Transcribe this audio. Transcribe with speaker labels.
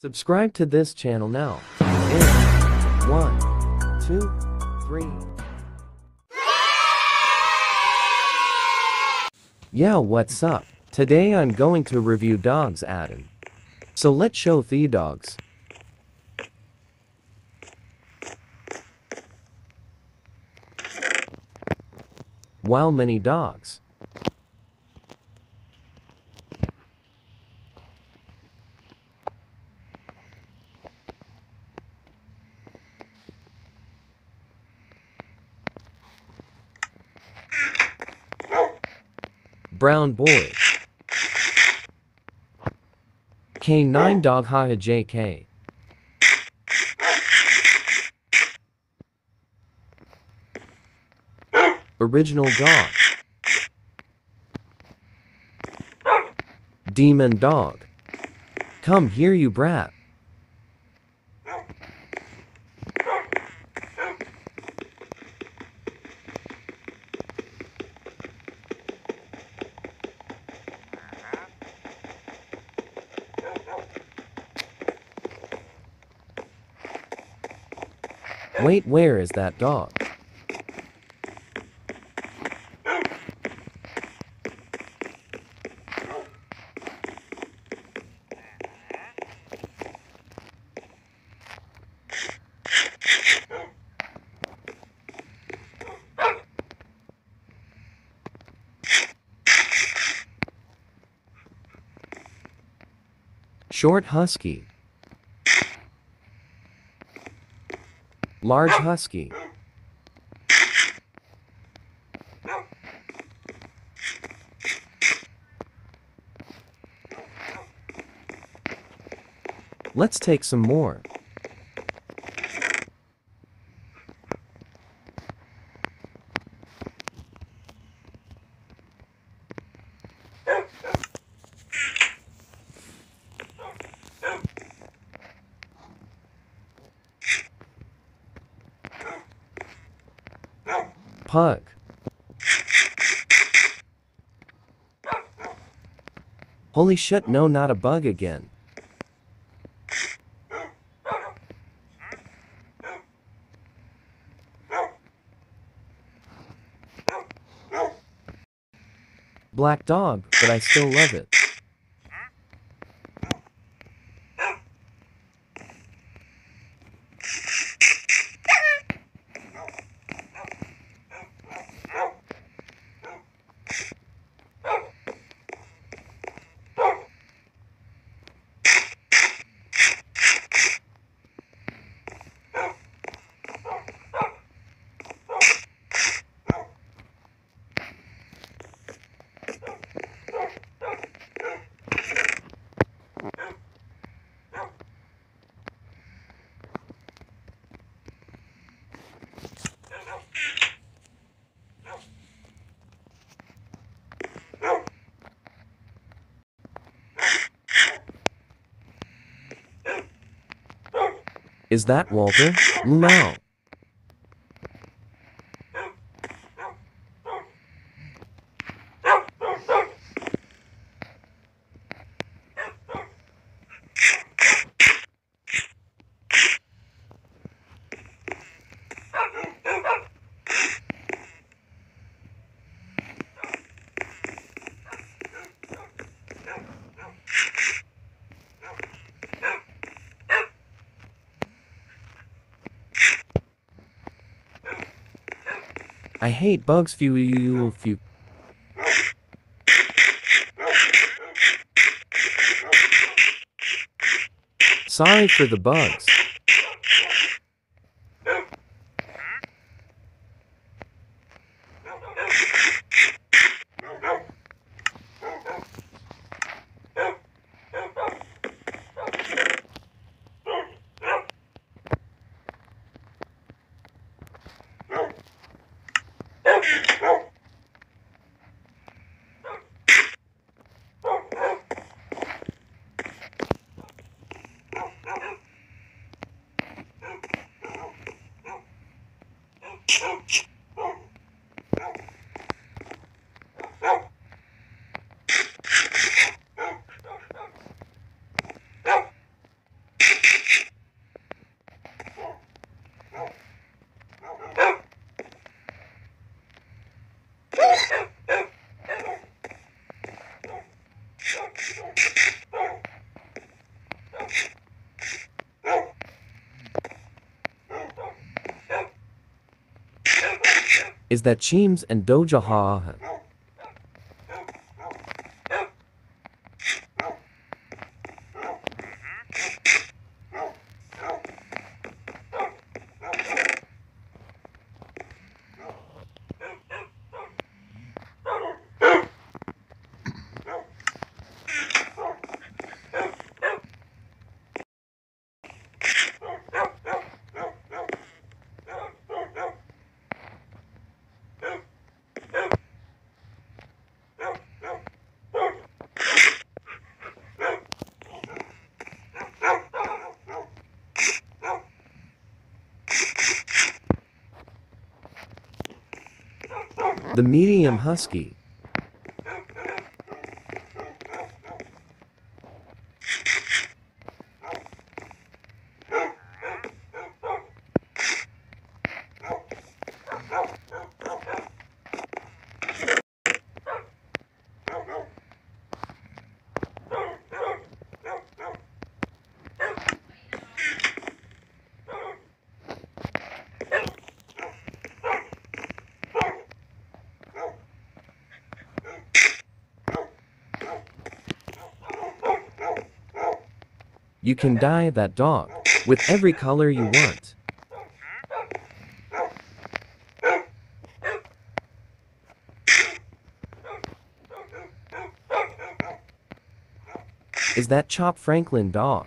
Speaker 1: Subscribe to this channel now. In one, two, three. Yeah, what's up? Today I'm going to review dogs add-on. So let's show the dogs. Wow, many dogs. Brown boy. K9 dog Haha JK. Original dog. Demon dog. Come here you brat. Wait, where is that dog? Short husky. Large husky. Let's take some more. Pug. Holy shit, no, not a bug again. Black dog, but I still love it. Is that Walter? No. I hate bugs few you few. Sorry for the bugs. Is that Cheems and Doge Ha? The medium husky. You can dye that dog with every color you want. Is that Chop Franklin dog?